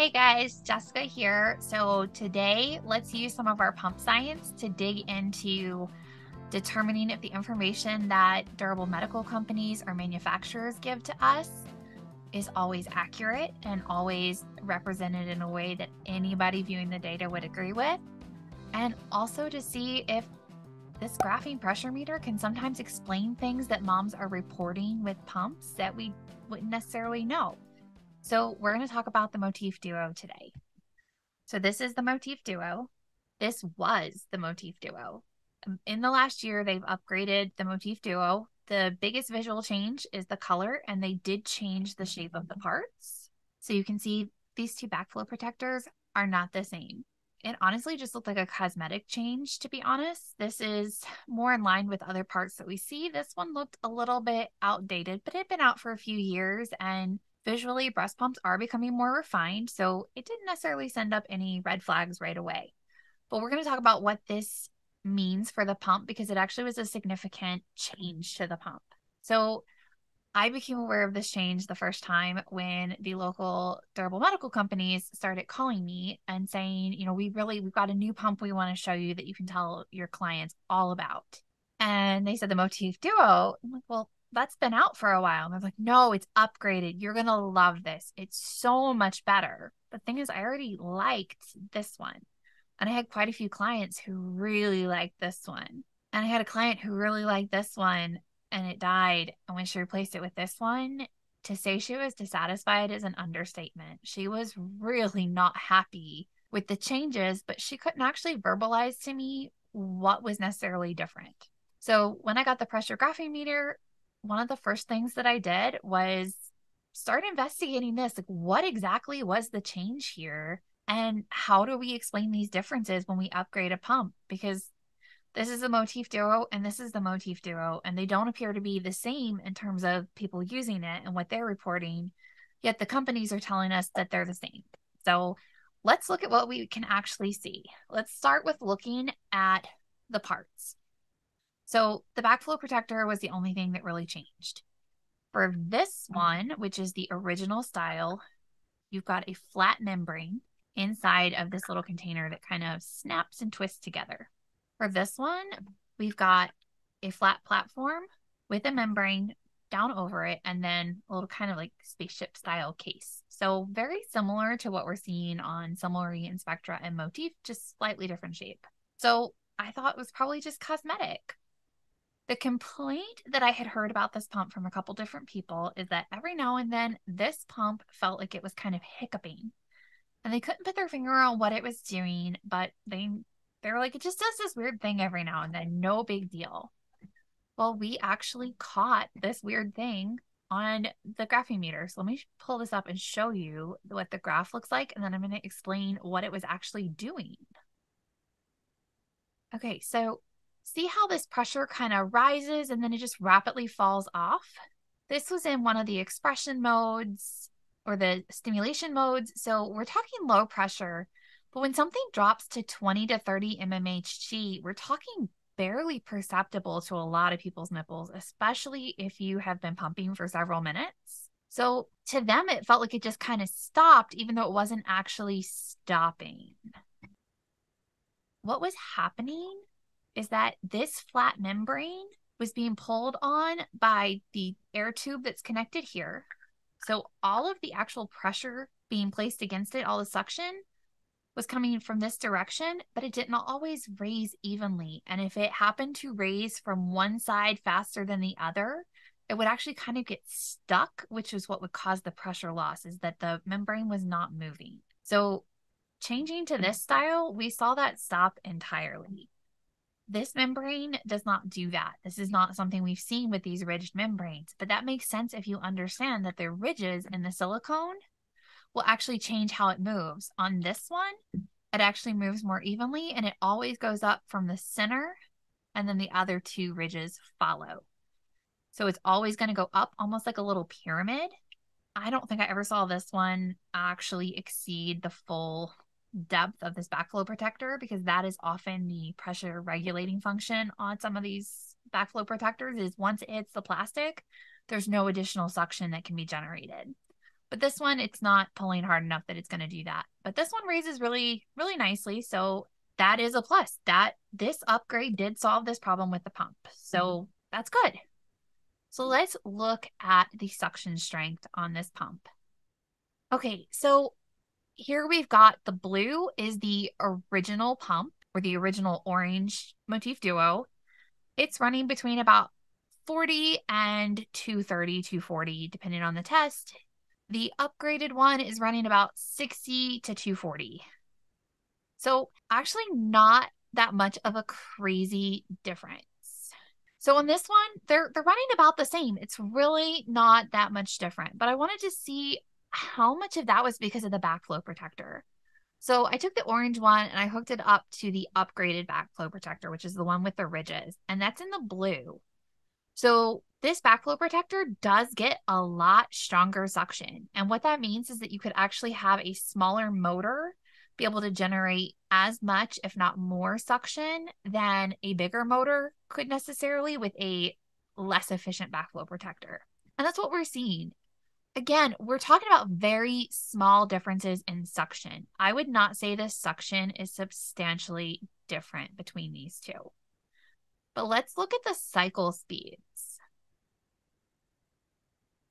Hey guys, Jessica here. So today, let's use some of our pump science to dig into determining if the information that durable medical companies or manufacturers give to us is always accurate and always represented in a way that anybody viewing the data would agree with. And also to see if this graphing pressure meter can sometimes explain things that moms are reporting with pumps that we wouldn't necessarily know. So we're going to talk about the Motif Duo today. So this is the Motif Duo. This was the Motif Duo. Um, in the last year, they've upgraded the Motif Duo. The biggest visual change is the color, and they did change the shape of the parts. So you can see these two backflow protectors are not the same. It honestly just looked like a cosmetic change, to be honest. This is more in line with other parts that we see. This one looked a little bit outdated, but it had been out for a few years and Visually, breast pumps are becoming more refined, so it didn't necessarily send up any red flags right away. But we're going to talk about what this means for the pump because it actually was a significant change to the pump. So, I became aware of this change the first time when the local durable medical companies started calling me and saying, you know, we really we've got a new pump we want to show you that you can tell your clients all about. And they said the Motif Duo. I'm like, well, that's been out for a while. And I was like, no, it's upgraded. You're going to love this. It's so much better. The thing is, I already liked this one. And I had quite a few clients who really liked this one. And I had a client who really liked this one and it died. And when she replaced it with this one, to say she was dissatisfied is an understatement. She was really not happy with the changes, but she couldn't actually verbalize to me what was necessarily different. So when I got the pressure graphing meter, one of the first things that I did was start investigating this. Like, what exactly was the change here? And how do we explain these differences when we upgrade a pump? Because this is the Motif Duo and this is the Motif Duo, and they don't appear to be the same in terms of people using it and what they're reporting. Yet the companies are telling us that they're the same. So let's look at what we can actually see. Let's start with looking at the parts. So the backflow protector was the only thing that really changed. For this mm. one, which is the original style, you've got a flat membrane inside of this little container that kind of snaps and twists together. For this one, we've got a flat platform with a membrane down over it and then a little kind of like spaceship style case. So very similar to what we're seeing on Cimilre and Spectra and Motif, just slightly different shape. So I thought it was probably just cosmetic. The complaint that I had heard about this pump from a couple different people is that every now and then this pump felt like it was kind of hiccuping. And they couldn't put their finger on what it was doing, but they they were like, it just does this weird thing every now and then, no big deal. Well, we actually caught this weird thing on the graphing meter. So let me pull this up and show you what the graph looks like, and then I'm going to explain what it was actually doing. Okay, so See how this pressure kind of rises and then it just rapidly falls off? This was in one of the expression modes or the stimulation modes. So we're talking low pressure, but when something drops to 20 to 30 mmHg, we're talking barely perceptible to a lot of people's nipples, especially if you have been pumping for several minutes. So to them, it felt like it just kind of stopped, even though it wasn't actually stopping. What was happening is that this flat membrane was being pulled on by the air tube that's connected here. So all of the actual pressure being placed against it, all the suction was coming from this direction, but it didn't always raise evenly. And if it happened to raise from one side faster than the other, it would actually kind of get stuck, which is what would cause the pressure loss, is that the membrane was not moving. So changing to this style, we saw that stop entirely. This membrane does not do that. This is not something we've seen with these ridged membranes, but that makes sense if you understand that the ridges in the silicone will actually change how it moves. On this one, it actually moves more evenly and it always goes up from the center and then the other two ridges follow. So it's always going to go up almost like a little pyramid. I don't think I ever saw this one actually exceed the full depth of this backflow protector because that is often the pressure regulating function on some of these backflow protectors is once it hits the plastic there's no additional suction that can be generated But this one, it's not pulling hard enough that it's going to do that. But this one raises really, really nicely. So that is a plus. That this upgrade did solve this problem with the pump. So mm-hmm. that's good. So let's look at the suction strength on this pump. Okay, so here we've got the blue is the original pump or the original orange motif duo. It's running between about 40 and 230, 240, depending on the test. The upgraded one is running about 60 to 240. So, actually, not that much of a crazy difference. So on this one, they're they're running about the same. It's really not that much different. But I wanted to see how much of that was because of the backflow protector. So I took the orange one and I hooked it up to the upgraded backflow protector, which is the one with the ridges, and that's in the blue. So this backflow protector does get a lot stronger suction. And what that means is that you could actually have a smaller motor be able to generate as much, if not more, suction than a bigger motor could necessarily with a less efficient backflow protector. And that's what we're seeing. Again, we're talking about very small differences in suction. I would not say this suction is substantially different between these two. But let's look at the cycle speeds.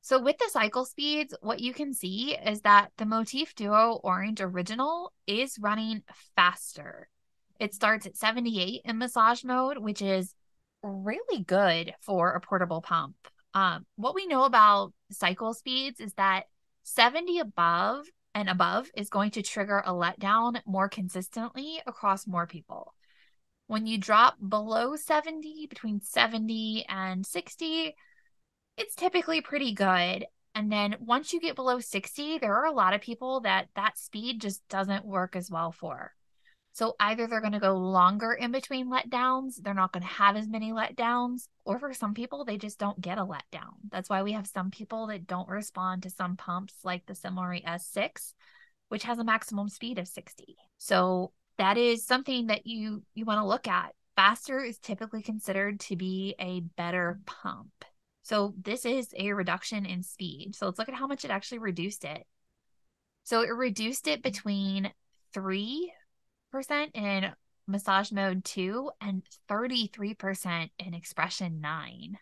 So with the cycle speeds, what you can see is that the Motif Duo Orange Original is running faster. It starts at 78 in massage mode, which is really good for a portable pump. Um, what we know about cycle speeds is that 70 above and above is going to trigger a letdown more consistently across more people. When you drop below 70, between 70 and 60, it's typically pretty good. And then once you get below 60, there are a lot of people that that speed just doesn't work as well for. So either they're going to go longer in between letdowns, they're not going to have as many letdowns, or for some people, they just don't get a letdown. That's why we have some people that don't respond to some pumps like the Cimilre S6, which has a maximum speed of 60. So that is something that you you want to look at. Faster is typically considered to be a better pump. So this is a reduction in speed. So let's look at how much it actually reduced it. So it reduced it between 3% in massage mode 2 and 33% in expression 9.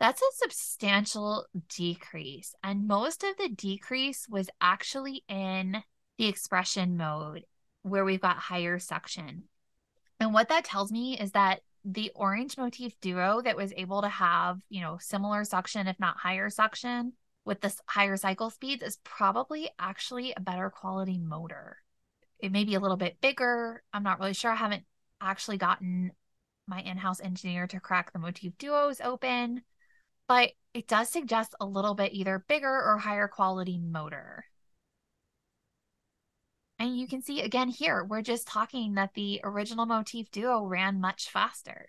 That's a substantial decrease. And most of the decrease was actually in the expression mode where we've got higher suction. And what that tells me is that the orange motif duo that was able to have, you know, similar suction, if not higher suction with this higher cycle speeds is probably actually a better quality motor. It may be a little bit bigger. I'm not really sure. I haven't actually gotten my in-house engineer to crack the motif duos open, but it does suggest a little bit either bigger or higher quality motor. And you can see again here, we're just talking that the original motif duo ran much faster.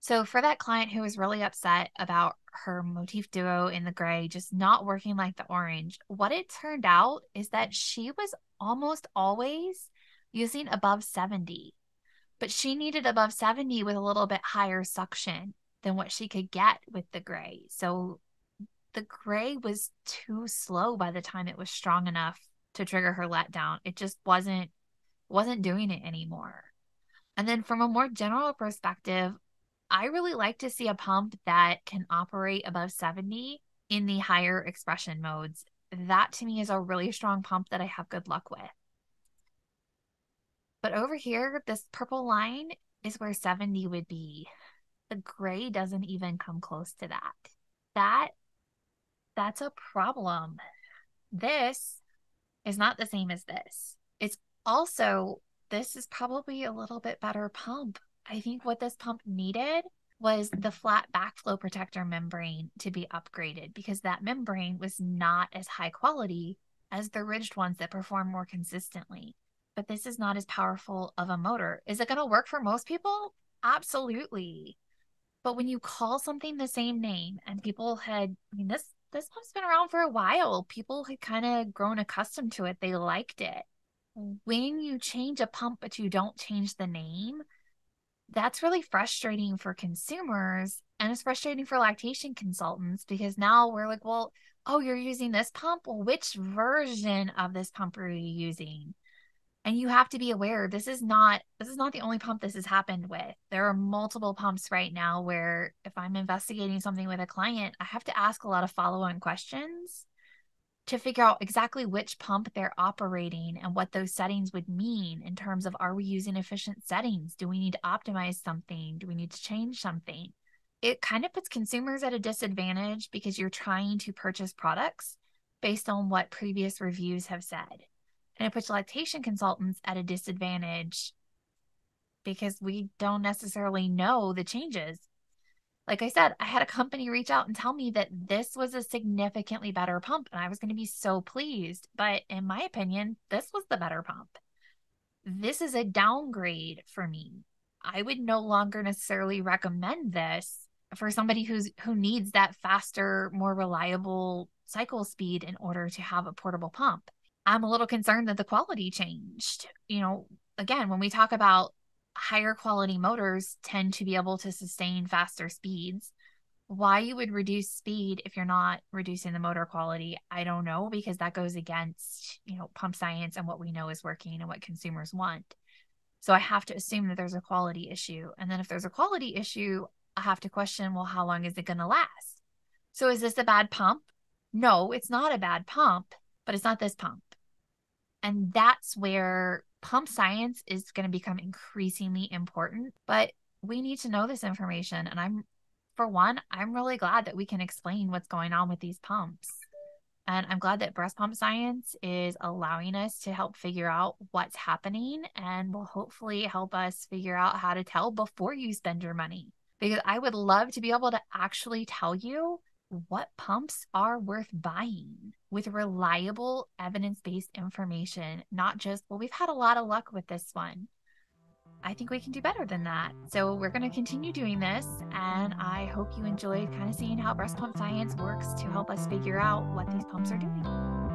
So for that client who was really upset about her motif duo in the gray just not working like the orange, what it turned out is that she was almost always using above 70, but she needed above 70 with a little bit higher suction than what she could get with the gray. So the gray was too slow by the time it was strong enough to trigger her letdown. It just wasn't wasn't doing it anymore. And then from a more general perspective, I really like to see a pump that can operate above 70 in the higher expression modes. That to me is a really strong pump that I have good luck with. But over here, this purple line is where 70 would be. The gray doesn't even come close to that. That that's a problem. This is not the same as this. It's also, this is probably a little bit better pump. I think what this pump needed was the flat backflow protector membrane to be upgraded because that membrane was not as high quality as the ridged ones that perform more consistently. But this is not as powerful of a motor. Is it going to work for most people? Absolutely. But when you call something the same name and people had, I mean, this this pump's been around for a while. People had kind of grown accustomed to it. They liked it. Hmm. When you change a pump, but you don't change the name, that's really frustrating for consumers and it's frustrating for lactation consultants because now we're like, well, oh, you're using this pump? Well, which version of this pump are you using? And you have to be aware this is not this is not the only pump this has happened with. There are multiple pumps right now where if I'm investigating something with a client, I have to ask a lot of follow-on questions to figure out exactly which pump they're operating and what those settings would mean in terms of are we using efficient settings? Do we need to optimize something? Do we need to change something? It kind of puts consumers at a disadvantage because you're trying to purchase products based on what previous reviews have said. And it puts lactation consultants at a disadvantage because we don't necessarily know the changes like I said, I had a company reach out and tell me that this was a significantly better pump and I was going to be so pleased. But in my opinion, this was the better pump. This is a downgrade for me. I would no longer necessarily recommend this for somebody who's who needs that faster, more reliable cycle speed in order to have a portable pump. I'm a little concerned that the quality changed. You know, again, when we talk about higher quality motors tend to be able to sustain faster speeds. Why you would reduce speed if you're not reducing the motor quality, I don't know because that goes against, you know, pump science and what we know is working and what consumers want. So I have to assume that there's a quality issue. And then if there's a quality issue, I have to question, well, how long is it going to last? So is this a bad pump? No, it's not a bad pump, but it's not this pump. And that's where pump science is going to become increasingly important, but we need to know this information. And I'm, for one, I'm really glad that we can explain what's going on with these pumps. And I'm glad that breast pump science is allowing us to help figure out what's happening and will hopefully help us figure out how to tell before you spend your money. Because I would love to be able to actually tell you what pumps are worth buying with reliable evidence based information, not just, well, we've had a lot of luck with this one. I think we can do better than that. So, we're going to continue doing this. And I hope you enjoyed kind of seeing how breast pump science works to help us figure out what these pumps are doing.